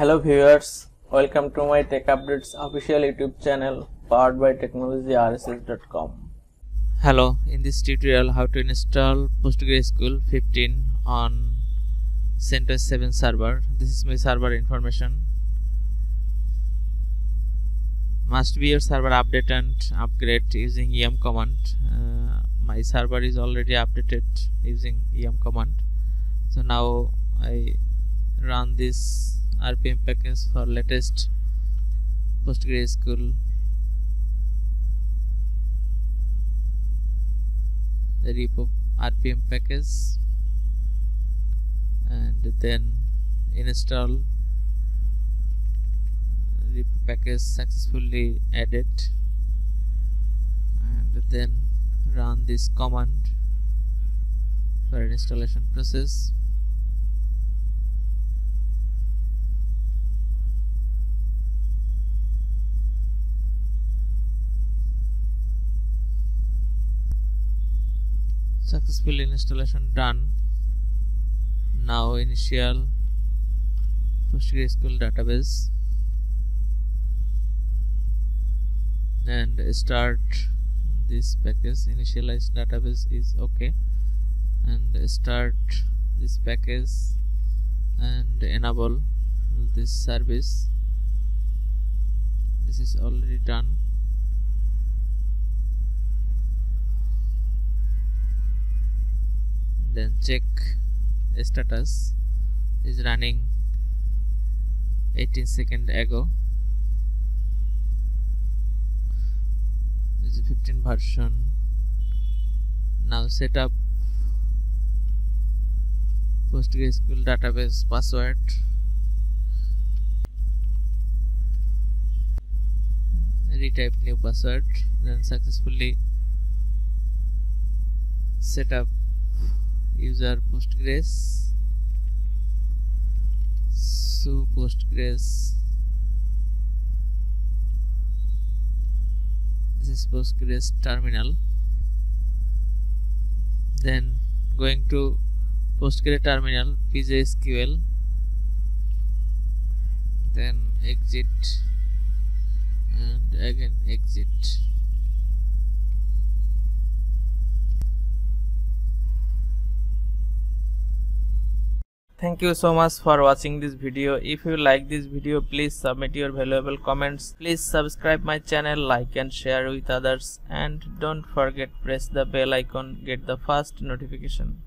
Hello viewers, welcome to my Tech Updates official YouTube channel powered by technologyrss.com. Hello, in this tutorial how to install PostgreSQL 15 on CentOS 7 server. This is my server information. Must be your server update and upgrade using yum command. Uh, my server is already updated using yum command. So now I run this rpm package for latest PostgreSQL the repo rpm package. And then install. Repo package successfully added. And then run this command for installation process successful installation done. Now initial PostgreSQL database. And start this package. Initialize database is okay. And start this package and enable this service. This is already done then check status is running 18 second ago. This is 15 version. Now set up PostgreSQL database password. Retype new password then successfully set up user postgres so postgres. This is postgres terminal. Then going to postgres terminal psql. Then exit and again exit Thank you so much for watching this video. If you like this video, please submit your valuable comments. Please subscribe my channel, like and share with others. And don't forget press the bell icon, get the first notification.